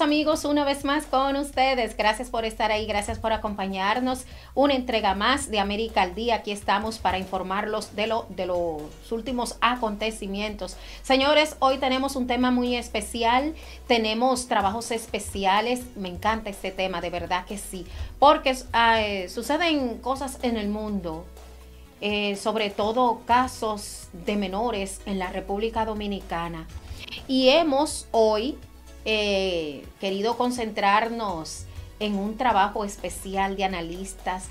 Amigos, una vez más con ustedes. Gracias por estar ahí, gracias por acompañarnos. Una entrega más de América al Día. Aquí estamos para informarlos de, lo, de los últimos acontecimientos. Señores, hoy tenemos un tema muy especial. Tenemos trabajos especiales. Me encanta este tema, de verdad que sí. Porque eh, suceden cosas en el mundo. Eh, sobre todo casos de menores en la República Dominicana. Y hemos hoy eh, querido concentrarnos en un trabajo especial de analistas,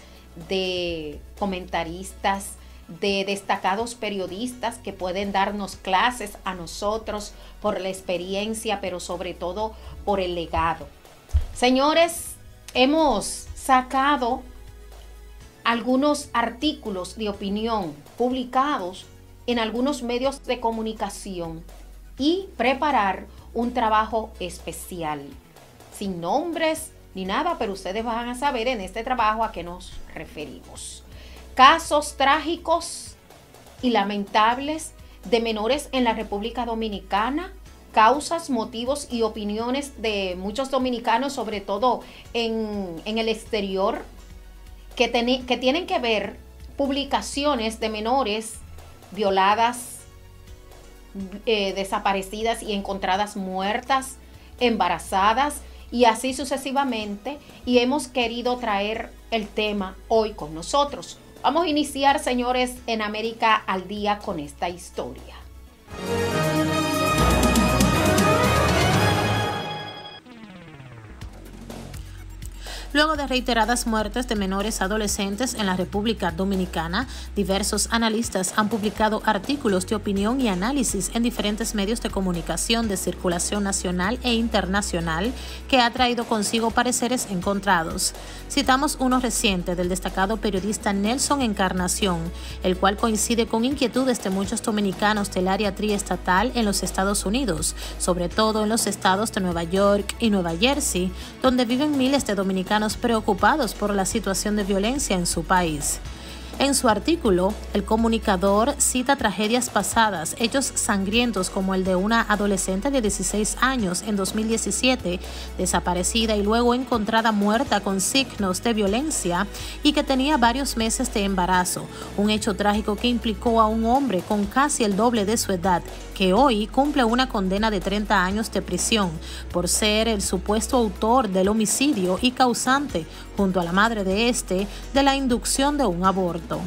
de comentaristas, de destacados periodistas que pueden darnos clases a nosotros por la experiencia, pero sobre todo por el legado. Señores, hemos sacado algunos artículos de opinión publicados en algunos medios de comunicación y preparar un trabajo especial, sin nombres ni nada, pero ustedes van a saber en este trabajo a qué nos referimos. Casos trágicos y lamentables de menores en la República Dominicana, causas, motivos y opiniones de muchos dominicanos, sobre todo en, el exterior, que, que tienen que ver publicaciones de menores violadas, eh, desaparecidas y encontradas muertas, embarazadas y así sucesivamente. Y hemos querido traer el tema hoy con nosotros. Vamos a iniciar, señores, en América al día con esta historia. Luego de reiteradas muertes de menores adolescentes en la República Dominicana, diversos analistas han publicado artículos de opinión y análisis en diferentes medios de comunicación de circulación nacional e internacional que ha traído consigo pareceres encontrados. Citamos uno reciente del destacado periodista Nelson Encarnación, el cual coincide con inquietudes de muchos dominicanos del área triestatal en los Estados Unidos, sobre todo en los estados de Nueva York y Nueva Jersey, donde viven miles de dominicanos preocupados por la situación de violencia en su país. En su artículo, el comunicador cita tragedias pasadas, hechos sangrientos como el de una adolescente de 16 años en 2017, desaparecida y luego encontrada muerta con signos de violencia y que tenía varios meses de embarazo, un hecho trágico que implicó a un hombre con casi el doble de su edad, que hoy cumple una condena de 30 años de prisión por ser el supuesto autor del homicidio y causante, junto a la madre de este, de la inducción de un aborto.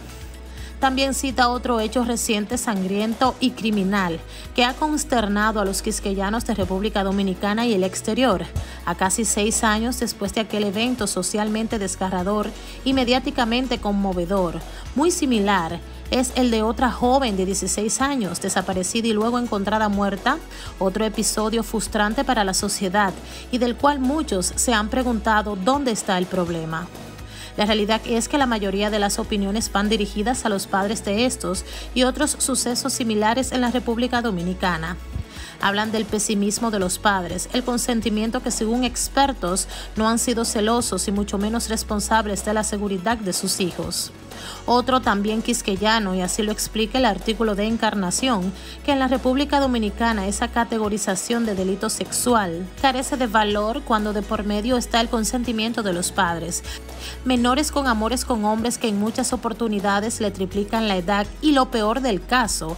También cita otro hecho reciente sangriento y criminal que ha consternado a los quisqueyanos de República Dominicana y el exterior, a casi seis años después de aquel evento socialmente desgarrador y mediáticamente conmovedor, muy similar es el de otra joven de 16 años desaparecida y luego encontrada muerta, otro episodio frustrante para la sociedad y del cual muchos se han preguntado dónde está el problema. La realidad es que la mayoría de las opiniones van dirigidas a los padres de estos y otros sucesos similares en la República Dominicana. Hablan del pesimismo de los padres, el consentimiento que según expertos no han sido celosos y mucho menos responsables de la seguridad de sus hijos. Otro también quisqueyano, y así lo explica el artículo de Encarnación, que en la República Dominicana esa categorización de delito sexual carece de valor cuando de por medio está el consentimiento de los padres. Menores con amores con hombres que en muchas oportunidades le triplican la edad y lo peor del caso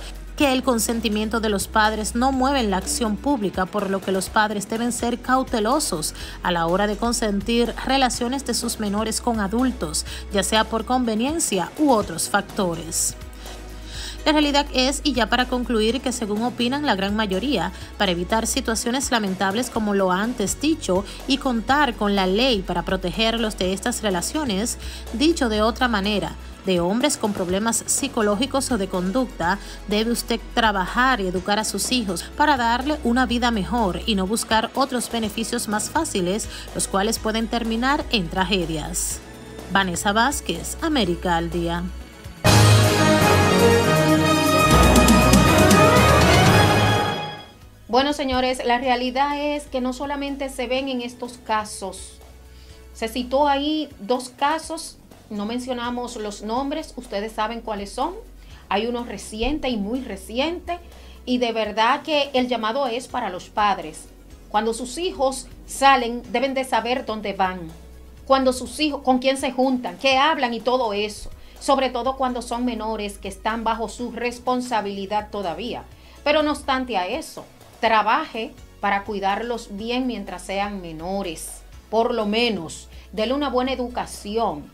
el consentimiento de los padres no mueve la acción pública, por lo que los padres deben ser cautelosos a la hora de consentir relaciones de sus menores con adultos, ya sea por conveniencia u otros factores. La realidad es, y ya para concluir, que según opinan la gran mayoría, para evitar situaciones lamentables como lo antes dicho y contar con la ley para protegerlos de estas relaciones, dicho de otra manera, de hombres con problemas psicológicos o de conducta, debe usted trabajar y educar a sus hijos para darle una vida mejor y no buscar otros beneficios más fáciles, los cuales pueden terminar en tragedias. Vanessa Vázquez, América al Día. Bueno, señores, la realidad es que no solamente se ven en estos casos. Se citó ahí dos casos no mencionamos los nombres, ustedes saben cuáles son. Hay uno reciente y muy reciente. Y de verdad que el llamado es para los padres. Cuando sus hijos salen, deben de saber dónde van. Cuando sus hijos, con quién se juntan, qué hablan y todo eso. Sobre todo cuando son menores que están bajo su responsabilidad todavía. Pero no obstante a eso, trabaje para cuidarlos bien mientras sean menores. Por lo menos, déle una buena educación.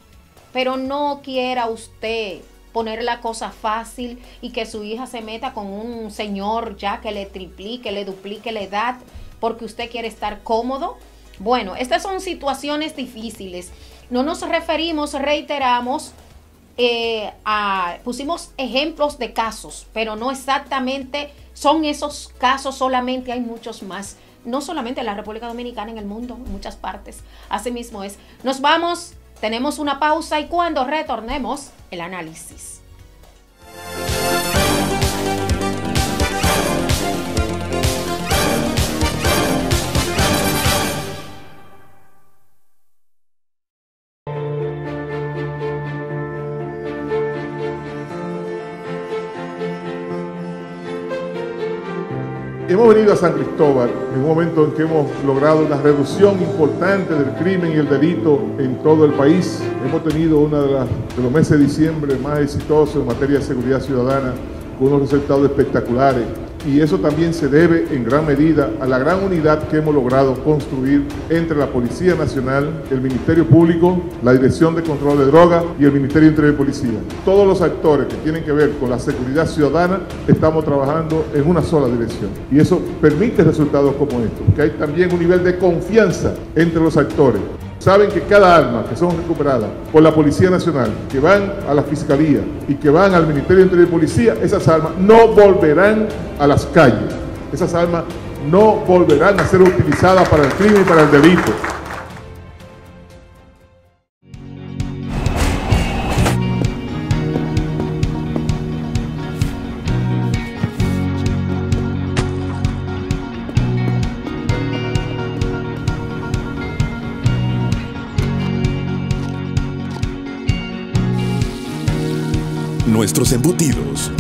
Pero no quiera usted poner la cosa fácil y que su hija se meta con un señor ya que le triplique, le duplique la edad porque usted quiere estar cómodo. Bueno, estas son situaciones difíciles. No nos referimos, reiteramos, eh, a, pusimos ejemplos de casos, pero no exactamente son esos casos, solamente hay muchos más. No solamente en la República Dominicana, en el mundo, en muchas partes. Así mismo es. Nos vamos, tenemos una pausa y cuando retornemos, el análisis. Venido a San Cristóbal en un momento en que hemos logrado una reducción importante del crimen y el delito en todo el país. Hemos tenido uno de, de los meses de diciembre más exitosos en materia de seguridad ciudadana, con unos resultados espectaculares y eso también se debe en gran medida a la gran unidad que hemos logrado construir entre la Policía Nacional, el Ministerio Público, la Dirección de Control de Drogas y el Ministerio Interior de Policía. Todos los actores que tienen que ver con la seguridad ciudadana estamos trabajando en una sola dirección y eso permite resultados como estos, que hay también un nivel de confianza entre los actores saben que cada arma que son recuperadas por la Policía Nacional, que van a la Fiscalía y que van al Ministerio de Interior y Policía, esas armas no volverán a las calles. Esas armas no volverán a ser utilizadas para el crimen y para el delito.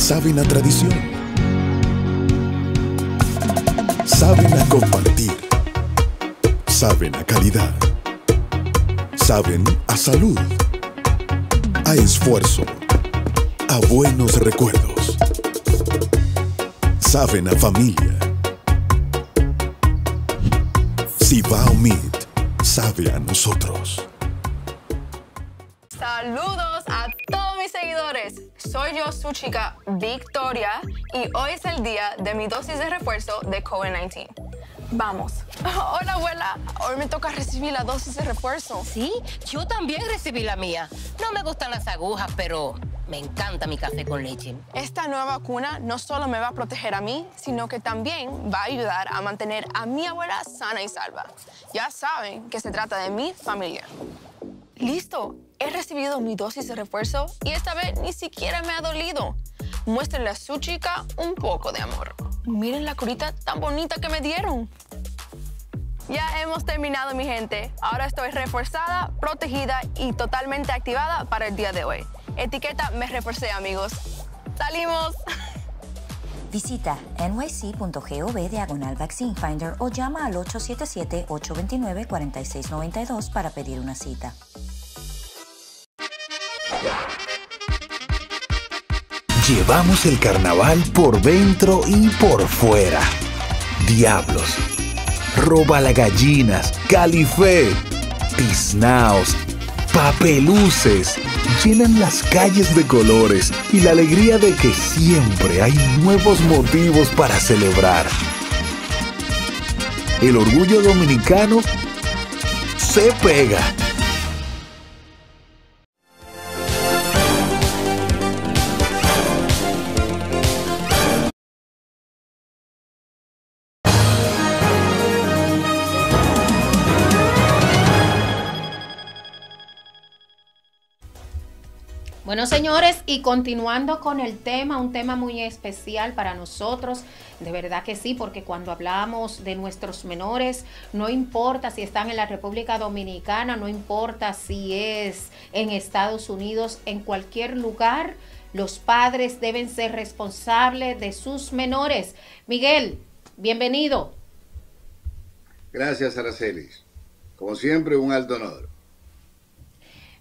Saben a tradición. Saben a compartir. Saben a calidad. Saben a salud. A esfuerzo. A buenos recuerdos. Saben a familia. Cibao Meat sabe a nosotros. Saludos a todos mis seguidores. Soy yo, su chica Victoria, y hoy es el día de mi dosis de refuerzo de COVID-19. Vamos. Hola, abuela. Hoy me toca recibir la dosis de refuerzo. Sí, yo también recibí la mía. No me gustan las agujas, pero me encanta mi café con leche. Esta nueva vacuna no solo me va a proteger a mí, sino que también va a ayudar a mantener a mi abuela sana y salva. Ya saben que se trata de mi familia. Listo, he recibido mi dosis de refuerzo y esta vez ni siquiera me ha dolido. Muéstrenle a su chica un poco de amor. Miren la curita tan bonita que me dieron. Ya hemos terminado, mi gente. Ahora estoy reforzada, protegida y totalmente activada para el día de hoy. Etiqueta me reforcé, amigos. ¡Salimos! Visita nyc.gov diagonal Vaccine o llama al 877-829-4692 para pedir una cita. Llevamos el carnaval por dentro y por fuera. Diablos, roba las gallinas, califé, tiznaos, papeluces, llenan las calles de colores y la alegría de que siempre hay nuevos motivos para celebrar. El orgullo dominicano se pega. Bueno, señores, y continuando con el tema, un tema muy especial para nosotros, de verdad que sí, porque cuando hablamos de nuestros menores, no importa si están en la República Dominicana, no importa si es en Estados Unidos, en cualquier lugar, los padres deben ser responsables de sus menores. Miguel, bienvenido. Gracias, Aracelis. Como siempre, un alto honor.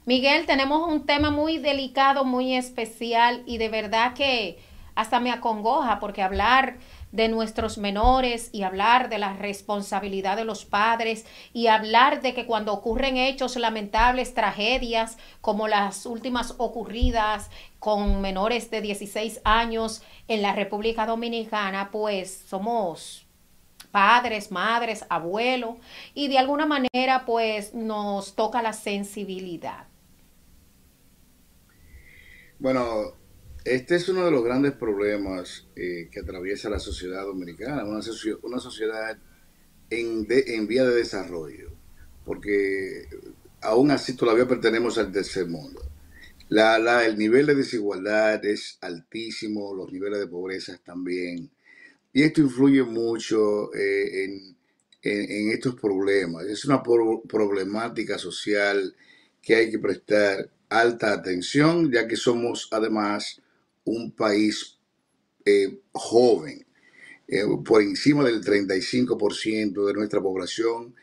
Miguel, tenemos un tema muy delicado, muy especial y de verdad que hasta me acongoja porque hablar de nuestros menores y hablar de la responsabilidad de los padres y hablar de que cuando ocurren hechos lamentables, tragedias como las últimas ocurridas con menores de 16 años en la República Dominicana, pues somos padres, madres, abuelos y de alguna manera pues nos toca la sensibilidad. Bueno, este es uno de los grandes problemas eh, que atraviesa la sociedad dominicana, una, una sociedad en, vía de desarrollo, porque aún así todavía pertenecemos al tercer mundo. La, la, el nivel de desigualdad es altísimo, los niveles de pobreza también, y esto influye mucho eh, en, estos problemas. Es una problemática social que hay que prestar alta atención, ya que somos además un país eh, joven. Eh, por encima del 35% de nuestra población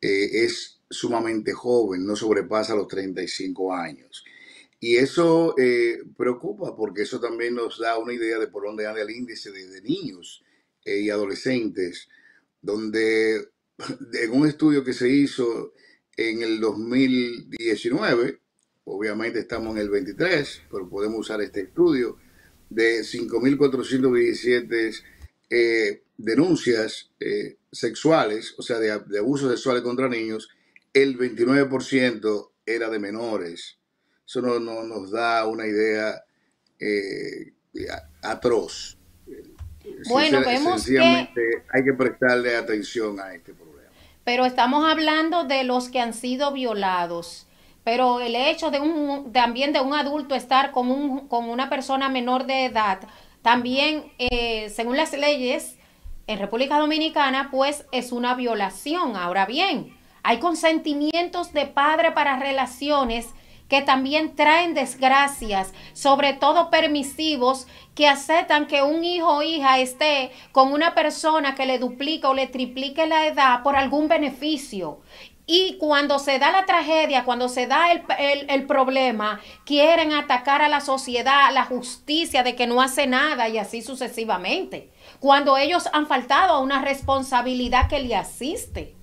eh, es sumamente joven, no sobrepasa los 35 años. Y eso preocupa porque eso también nos da una idea de por dónde anda el índice de, de niños y adolescentes, donde en un estudio que se hizo en el 2019, obviamente estamos en el 23, pero podemos usar este estudio, de 5.417 eh, denuncias eh, sexuales, o sea, de, de abusos sexuales contra niños, el 29% era de menores. Eso no, nos da una idea eh, atroz. Bueno, vemos que hay que prestarle atención a este problema. Pero estamos hablando de los que han sido violados. Pero el hecho de un, también de un adulto estar con, un, con una persona menor de edad, también, eh, según las leyes en República Dominicana, pues es una violación. Ahora bien, hay consentimientos de padre para relaciones que también traen desgracias, sobre todo permisivos, que aceptan que un hijo o hija esté con una persona que le duplica o le triplique la edad por algún beneficio. Y cuando se da la tragedia, cuando se da el, problema, quieren atacar a la sociedad, a la justicia de que no hace nada y así sucesivamente. Cuando ellos han faltado a una responsabilidad que le asiste.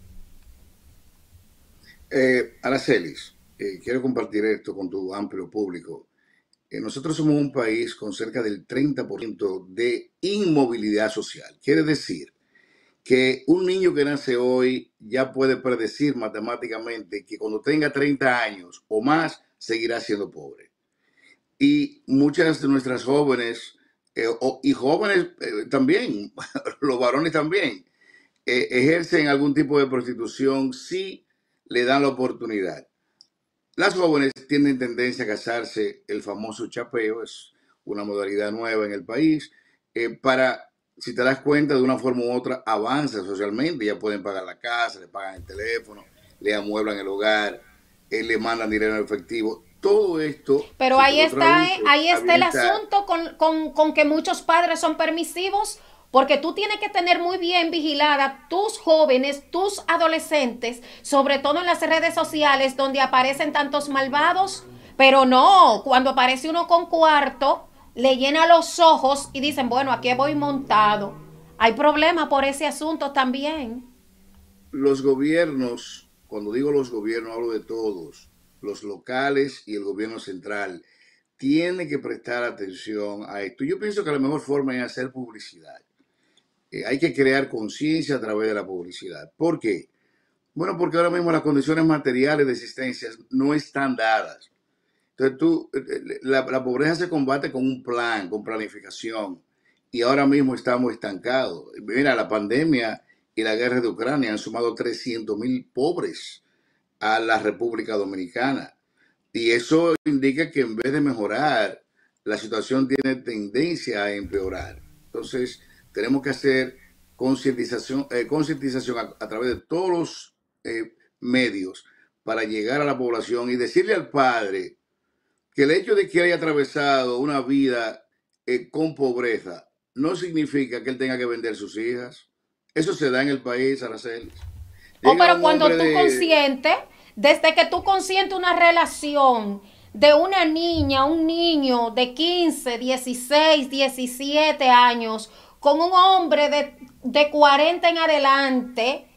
Eh, eh, quiero compartir esto con tu amplio público. Eh, nosotros somos un país con cerca del 30% de inmovilidad social. Quiere decir que un niño que nace hoy ya puede predecir matemáticamente que cuando tenga 30 años o más seguirá siendo pobre. Y muchas de nuestras jóvenes, eh, y jóvenes también, los varones también, ejercen algún tipo de prostitución si le dan la oportunidad. Las jóvenes tienen tendencia a casarse, el famoso chapeo, es una modalidad nueva en el país, eh, para, si te das cuenta, de una forma u otra, avanza socialmente, ya pueden pagar la casa, le pagan el teléfono, le amueblan el hogar, eh, le mandan dinero en efectivo, todo esto. Pero ahí está, eh, ahí está el asunto con, con, con que muchos padres son permisivos porque tú tienes que tener muy bien vigilada tus jóvenes, tus adolescentes, sobre todo en las redes sociales donde aparecen tantos malvados. Pero no, cuando aparece uno con cuarto, le llena los ojos y dicen, bueno, aquí voy montado. Hay problema por ese asunto también. Los gobiernos, cuando digo los gobiernos, hablo de todos, los locales y el gobierno central, tienen que prestar atención a esto. Yo pienso que la mejor forma es hacer publicidad. Eh, hay que crear conciencia a través de la publicidad. ¿Por qué? Bueno, porque ahora mismo las condiciones materiales de existencia no están dadas. Entonces tú, eh, eh, la, la, pobreza se combate con un plan, con planificación. Y ahora mismo estamos estancados. Mira, la pandemia y la guerra de Ucrania han sumado 300 mil pobres a la República Dominicana. Y eso indica que en vez de mejorar, la situación tiene tendencia a empeorar. Entonces, tenemos que hacer concientización, eh, a, través de todos los medios para llegar a la población y decirle al padre que el hecho de que haya atravesado una vida eh, con pobreza no significa que él tenga que vender sus hijas. Eso se da en el país, Araceli. Oh, pero cuando tú consientes, desde que tú consientes una relación de una niña, un niño de 15, 16, 17 años, con un hombre de, de 40 en adelante,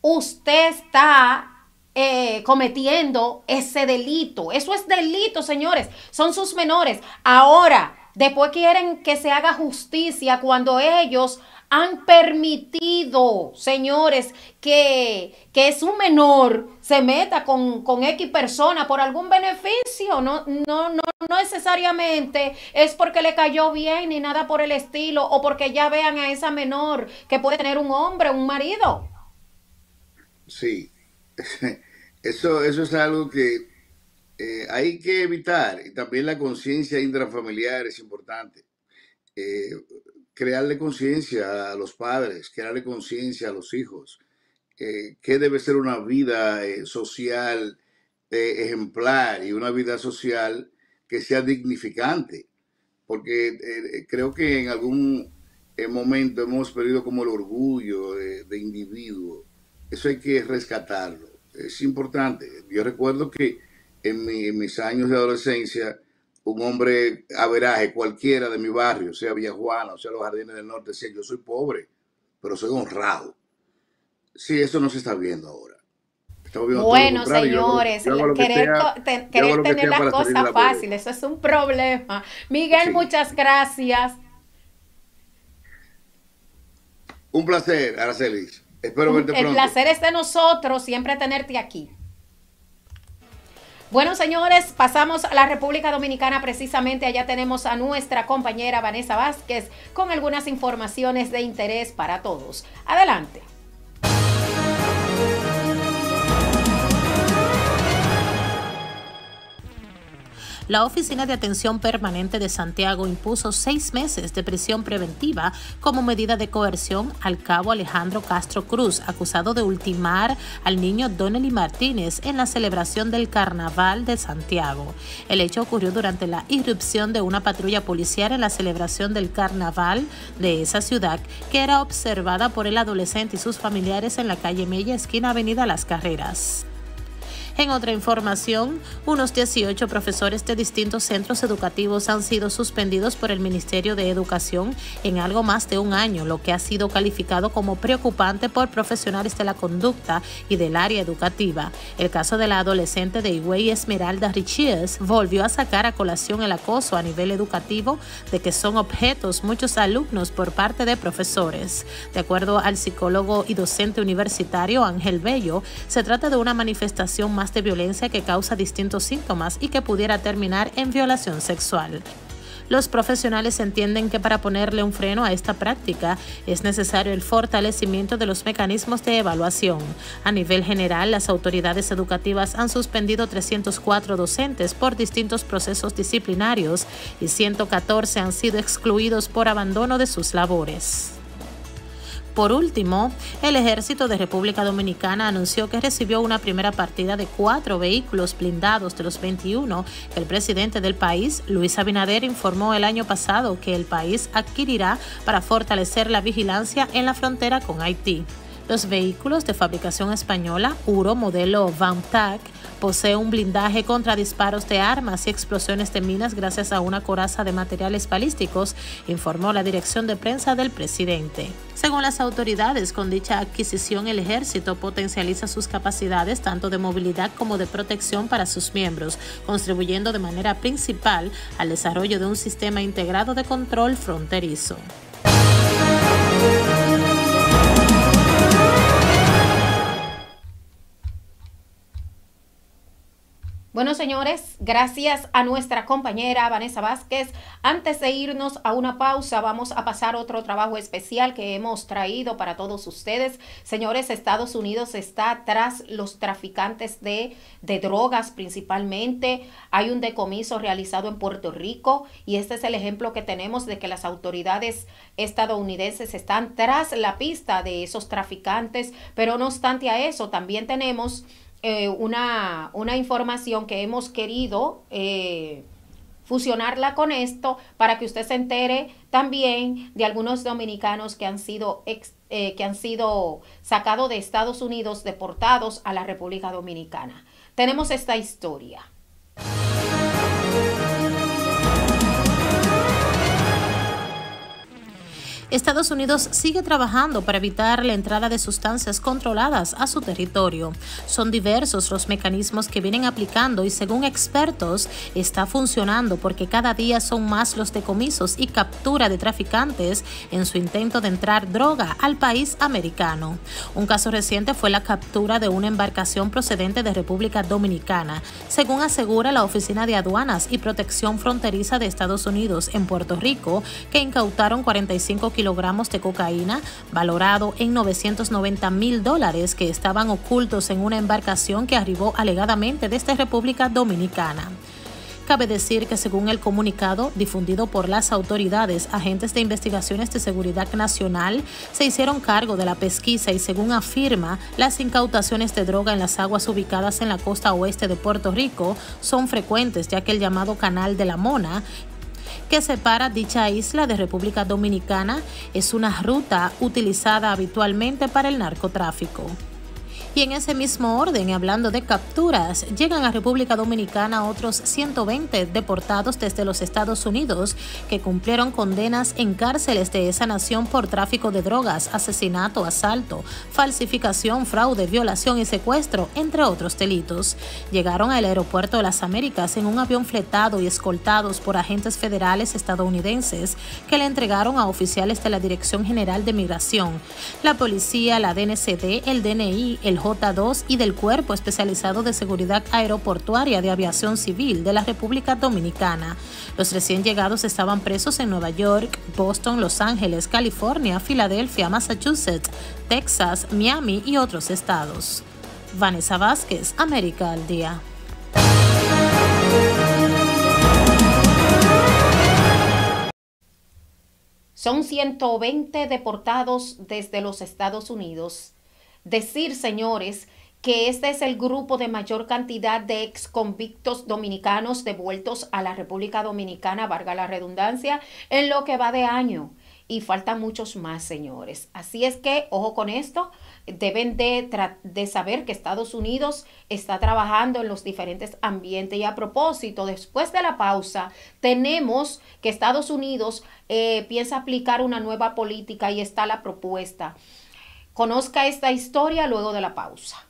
usted está eh, cometiendo ese delito. Eso es delito, señores. Son sus menores. Ahora, después quieren que se haga justicia cuando ellos han permitido, señores, que, que es un menor se meta con, con, X persona por algún beneficio. No, no, no, no necesariamente es porque le cayó bien ni nada por el estilo o porque ya vean a esa menor que puede tener un hombre, un marido. Sí, eso, eso es algo que eh, hay que evitar y también la conciencia intrafamiliar es importante. Eh, crearle conciencia a los padres, crearle conciencia a los hijos, eh, que debe ser una vida eh, social ejemplar y una vida social que sea dignificante, porque creo que en algún momento hemos perdido como el orgullo de individuo. Eso hay que rescatarlo. Es importante. Yo recuerdo que en, mis años de adolescencia, un hombre averaje cualquiera de mi barrio, sea Villajuana, o sea los Jardines del Norte, decía, yo soy pobre, pero soy honrado. Sí, eso no se está viendo ahora. bueno, señores, querer, tener las cosas fáciles, eso es un problema. Miguel, muchas gracias. Un placer, Aracelis. Espero verte pronto. El placer es de nosotros siempre tenerte aquí. Bueno, señores, pasamos a la República Dominicana. Precisamente allá tenemos a nuestra compañera Vanessa Vázquez con algunas informaciones de interés para todos. Adelante. La Oficina de Atención Permanente de Santiago impuso seis meses de prisión preventiva como medida de coerción al cabo Alejandro Castro Cruz, acusado de ultimar al niño Donnelly Martínez en la celebración del Carnaval de Santiago. El hecho ocurrió durante la irrupción de una patrulla policial en la celebración del Carnaval de esa ciudad, que era observada por el adolescente y sus familiares en la calle Mella, esquina Avenida Las Carreras. En otra información, unos 18 profesores de distintos centros educativos han sido suspendidos por el Ministerio de Educación en algo más de un año, lo que ha sido calificado como preocupante por profesionales de la conducta y del área educativa. El caso de la adolescente de Higüey Esmeralda Richies volvió a sacar a colación el acoso a nivel educativo de que son objetos muchos alumnos por parte de profesores. De acuerdo al psicólogo y docente universitario Ángel Bello, se trata de una manifestación más de violencia que causa distintos síntomas y que pudiera terminar en violación sexual. Los profesionales entienden que para ponerle un freno a esta práctica es necesario el fortalecimiento de los mecanismos de evaluación. A nivel general, las autoridades educativas han suspendido 304 docentes por distintos procesos disciplinarios y 114 han sido excluidos por abandono de sus labores. Por último, el ejército de República Dominicana anunció que recibió una primera partida de cuatro vehículos blindados de los 21 que el presidente del país, Luis Abinader, informó el año pasado que el país adquirirá para fortalecer la vigilancia en la frontera con Haití. Los vehículos de fabricación española, Uro modelo Van posee un blindaje contra disparos de armas y explosiones de minas gracias a una coraza de materiales balísticos, informó la dirección de prensa del presidente. Según las autoridades, con dicha adquisición el ejército potencializa sus capacidades tanto de movilidad como de protección para sus miembros, contribuyendo de manera principal al desarrollo de un sistema integrado de control fronterizo. Bueno, señores, gracias a nuestra compañera Vanessa Vázquez. Antes de irnos a una pausa, vamos a pasar otro trabajo especial que hemos traído para todos ustedes. Señores, Estados Unidos está tras los traficantes de, de drogas principalmente. Hay un decomiso realizado en Puerto Rico y este es el ejemplo que tenemos de que las autoridades estadounidenses están tras la pista de esos traficantes. Pero no obstante a eso, también tenemos eh, una, una, información que hemos querido eh, fusionarla con esto para que usted se entere también de algunos dominicanos que han sido eh, que han sido sacados de Estados Unidos, deportados a la República Dominicana. Tenemos esta historia. Estados Unidos sigue trabajando para evitar la entrada de sustancias controladas a su territorio. Son diversos los mecanismos que vienen aplicando y según expertos está funcionando porque cada día son más los decomisos y captura de traficantes en su intento de entrar droga al país americano. Un caso reciente fue la captura de una embarcación procedente de República Dominicana, según asegura la Oficina de Aduanas y Protección Fronteriza de Estados Unidos en Puerto Rico, que incautaron 45 kilogramos de cocaína, valorado en 990 mil dólares, que estaban ocultos en una embarcación que arribó alegadamente desde República Dominicana. Cabe decir que según el comunicado difundido por las autoridades, agentes de investigaciones de seguridad nacional se hicieron cargo de la pesquisa y según afirma, las incautaciones de droga en las aguas ubicadas en la costa oeste de Puerto Rico son frecuentes ya que el llamado Canal de la Mona que separa dicha isla de República Dominicana es una ruta utilizada habitualmente para el narcotráfico. Y en ese mismo orden, hablando de capturas, llegan a República Dominicana otros 120 deportados desde los Estados Unidos que cumplieron condenas en cárceles de esa nación por tráfico de drogas, asesinato, asalto, falsificación, fraude, violación y secuestro, entre otros delitos. Llegaron al aeropuerto de las Américas en un avión fletado y escoltados por agentes federales estadounidenses que le entregaron a oficiales de la Dirección General de Migración, la policía, la DNCD, el DNI, el J2 y del Cuerpo Especializado de Seguridad Aeroportuaria de Aviación Civil de la República Dominicana. Los recién llegados estaban presos en Nueva York, Boston, Los Ángeles, California, Filadelfia, Massachusetts, Texas, Miami y otros estados. Vanessa Vázquez, América al Día. Son 120 deportados desde los Estados Unidos decir, señores, que este es el grupo de mayor cantidad de ex convictos dominicanos devueltos a la República Dominicana, valga la redundancia, en lo que va de año. Y faltan muchos más, señores. Así es que, ojo con esto, deben de, de, saber que Estados Unidos está trabajando en los diferentes ambientes. Y a propósito, después de la pausa, tenemos que Estados Unidos eh, piensa aplicar una nueva política y está la propuesta Conozca esta historia luego de la pausa.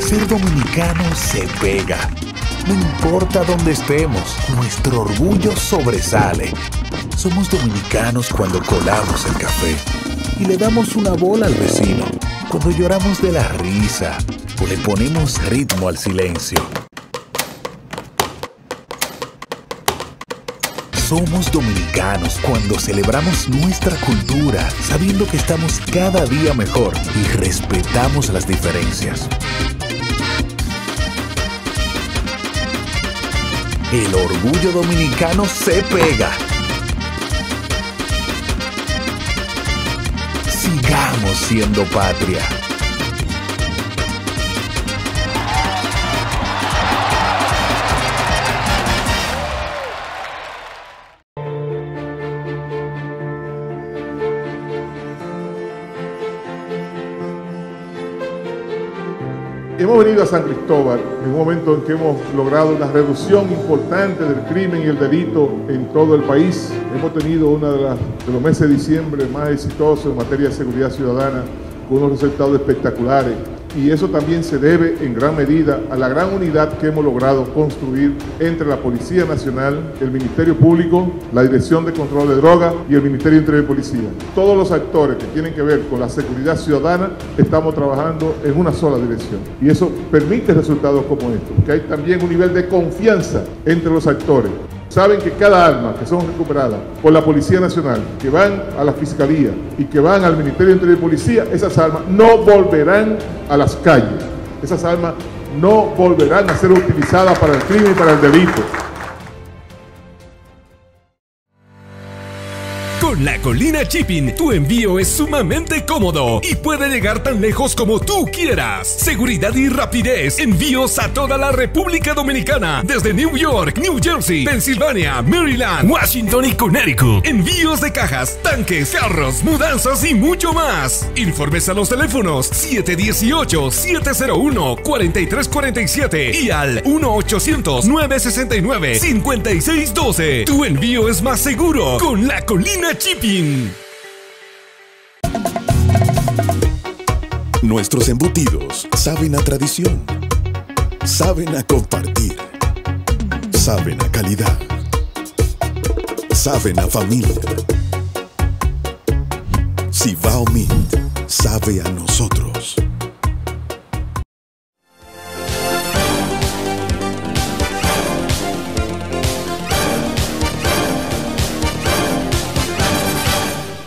Ser dominicano se pega. No importa dónde estemos, nuestro orgullo sobresale. Somos dominicanos cuando colamos el café y le damos una bola al vecino, cuando lloramos de la risa o le ponemos ritmo al silencio. Somos dominicanos cuando celebramos nuestra cultura, sabiendo que estamos cada día mejor y respetamos las diferencias. El orgullo dominicano se pega sigamos siendo patria. Venido a San Cristóbal en un momento en que hemos logrado una reducción importante del crimen y el delito en todo el país. Hemos tenido uno de, de los meses de diciembre más exitosos en materia de seguridad ciudadana, con unos resultados espectaculares y eso también se debe en gran medida a la gran unidad que hemos logrado construir entre la Policía Nacional, el Ministerio Público, la Dirección de Control de Drogas y el Ministerio Interior de Policía. Todos los actores que tienen que ver con la seguridad ciudadana estamos trabajando en una sola dirección y eso permite resultados como estos, que hay también un nivel de confianza entre los actores saben que cada arma que son recuperadas por la Policía Nacional, que van a la Fiscalía y que van al Ministerio de Interior y Policía, esas armas no volverán a las calles. Esas armas no volverán a ser utilizadas para el crimen y para el delito. La Colina Shipping, tu envío es sumamente cómodo y puede llegar tan lejos como tú quieras. Seguridad y rapidez. Envíos a toda la República Dominicana, desde New York, New Jersey, Pensilvania, Maryland, Washington y Connecticut. Envíos de cajas, tanques, carros, mudanzas y mucho más. Informes a los teléfonos 718-701-4347 y al 1-800-969-5612. Tu envío es más seguro con la Colina Nuestros embutidos saben a tradición, saben a compartir, saben a calidad, saben a familia. Cibao Mint sabe a nosotros.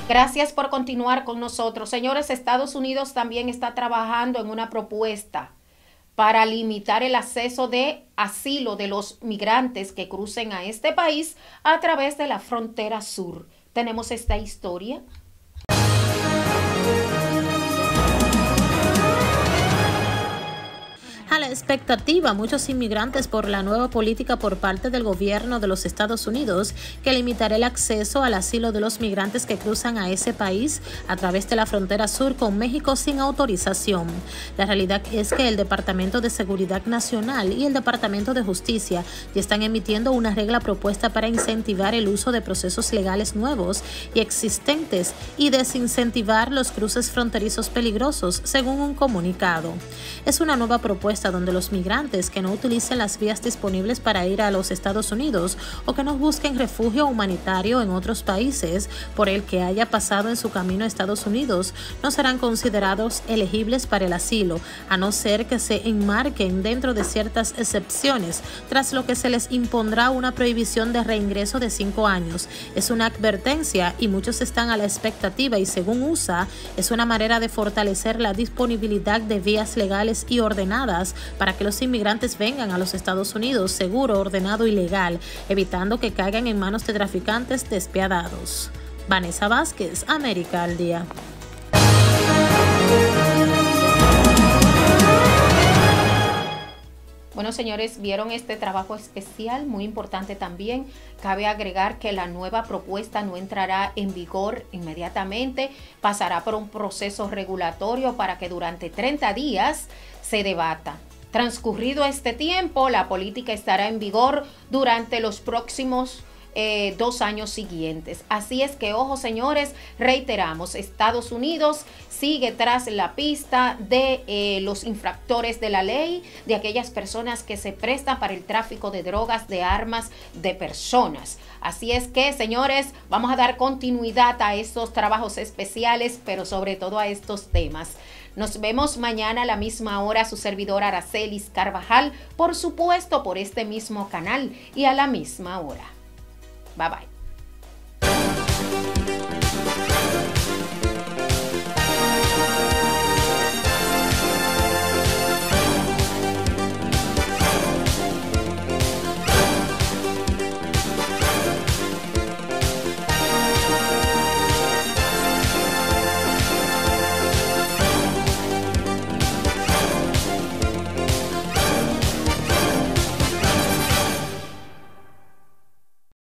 Gracias por continuar con nosotros. Señores, Estados Unidos también está trabajando en una propuesta para limitar el acceso de asilo de los migrantes que crucen a este país a través de la frontera sur. Tenemos esta historia. A la expectativa, muchos inmigrantes por la nueva política por parte del gobierno de los Estados Unidos que limitará el acceso al asilo de los migrantes que cruzan a ese país a través de la frontera sur con México sin autorización. La realidad es que el Departamento de Seguridad Nacional y el Departamento de Justicia ya están emitiendo una regla propuesta para incentivar el uso de procesos legales nuevos y existentes y desincentivar los cruces fronterizos peligrosos, según un comunicado. Es una nueva propuesta donde los migrantes que no utilicen las vías disponibles para ir a los Estados Unidos o que no busquen refugio humanitario en otros países por el que haya pasado en su camino a Estados Unidos no serán considerados elegibles para el asilo, a no ser que se enmarquen dentro de ciertas excepciones, tras lo que se les impondrá una prohibición de reingreso de cinco años. Es una advertencia y muchos están a la expectativa y según USA es una manera de fortalecer la disponibilidad de vías legales y ordenadas para que los inmigrantes vengan a los Estados Unidos seguro, ordenado y legal, evitando que caigan en manos de traficantes despiadados. Vanessa Vázquez, América al Día. Bueno, señores, vieron este trabajo especial, muy importante también. Cabe agregar que la nueva propuesta no entrará en vigor inmediatamente, pasará por un proceso regulatorio para que durante 30 días se debata. Transcurrido este tiempo, la política estará en vigor durante los próximos eh, dos años siguientes. Así es que, ojo señores, reiteramos, Estados Unidos sigue tras la pista de eh, los infractores de la ley, de aquellas personas que se prestan para el tráfico de drogas, de armas, de personas. Así es que, señores, vamos a dar continuidad a estos trabajos especiales, pero sobre todo a estos temas. Nos vemos mañana a la misma hora, su servidor Aracelis Carvajal, por supuesto por este mismo canal y a la misma hora. Bye bye.